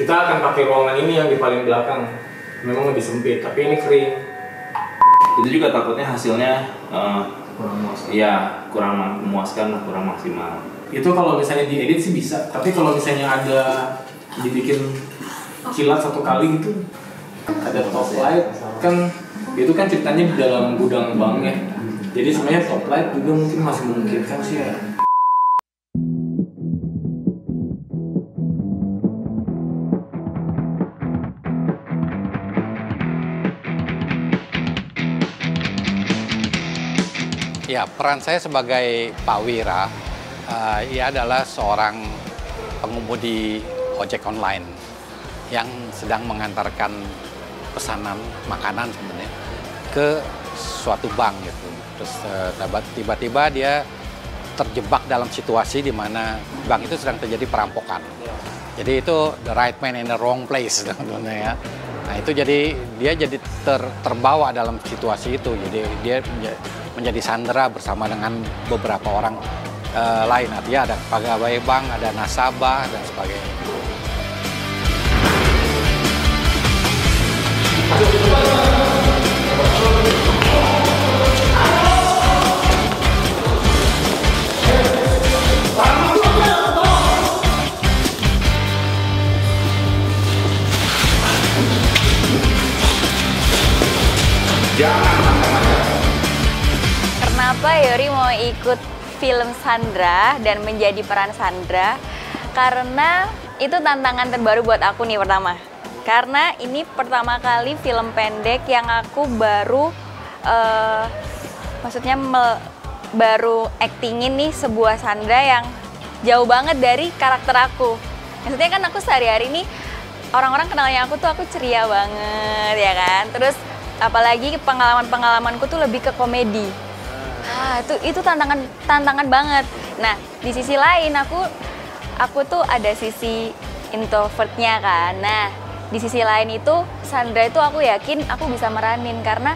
Kita akan pakai ruangan ini yang di paling belakang. Memang lebih sempit, tapi ini kering. Itu juga takutnya hasilnya eh, Kurang muas. ya kurang memuaskan, kurang maksimal. Itu kalau misalnya diedit sih bisa, tapi kalau misalnya ada dibikin kilat satu kali gitu, ada top light kan itu kan ceritanya di dalam gudang bank ya. Jadi sebenarnya top light juga mungkin masih memungkinkan sih ya. Ya, peran saya sebagai Pak Wira, eh, ia adalah seorang pengemudi ojek online yang sedang mengantarkan pesanan makanan sebenarnya ke suatu bank gitu. Terus eh, tiba- tiba-tiba dia terjebak dalam situasi di mana bank itu sedang terjadi perampokan. Jadi itu the right man in the wrong place sebenarnya ya. Nah itu jadi dia jadi ter- terbawa dalam situasi itu. Jadi dia menja- menjadi sandera bersama dengan beberapa orang eh, lain. Artinya ada pegawai bank, ada nasabah dan sebagainya. Kenapa Yori mau ikut film Sandra dan menjadi peran Sandra? Karena itu tantangan terbaru buat aku nih pertama. Karena ini pertama kali film pendek yang aku baru, eh, maksudnya mel- baru actingin nih sebuah Sandra yang jauh banget dari karakter aku. Maksudnya kan aku sehari-hari nih orang-orang kenalnya aku tuh aku ceria banget ya kan. Terus apalagi pengalaman-pengalamanku tuh lebih ke komedi. Ah, itu itu tantangan tantangan banget. Nah, di sisi lain aku aku tuh ada sisi introvertnya kan. Nah, di sisi lain itu Sandra itu aku yakin aku bisa meranin karena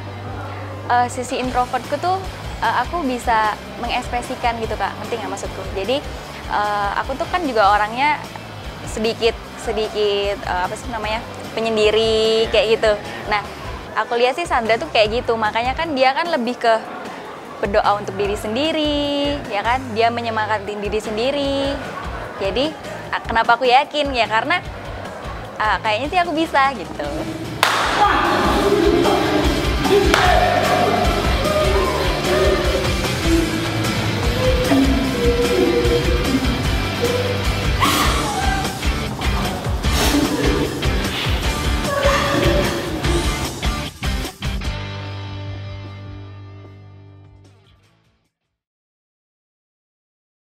eh, sisi introvertku tuh eh, aku bisa mengekspresikan gitu kak. Ngerti nggak maksudku? Jadi eh, aku tuh kan juga orangnya sedikit sedikit eh, apa sih namanya penyendiri kayak gitu. Nah, aku lihat sih Sandra tuh kayak gitu. Makanya kan dia kan lebih ke berdoa untuk diri sendiri, ya kan? Dia menyemangati diri sendiri. Jadi kenapa aku yakin ya karena ah, kayaknya sih aku bisa gitu.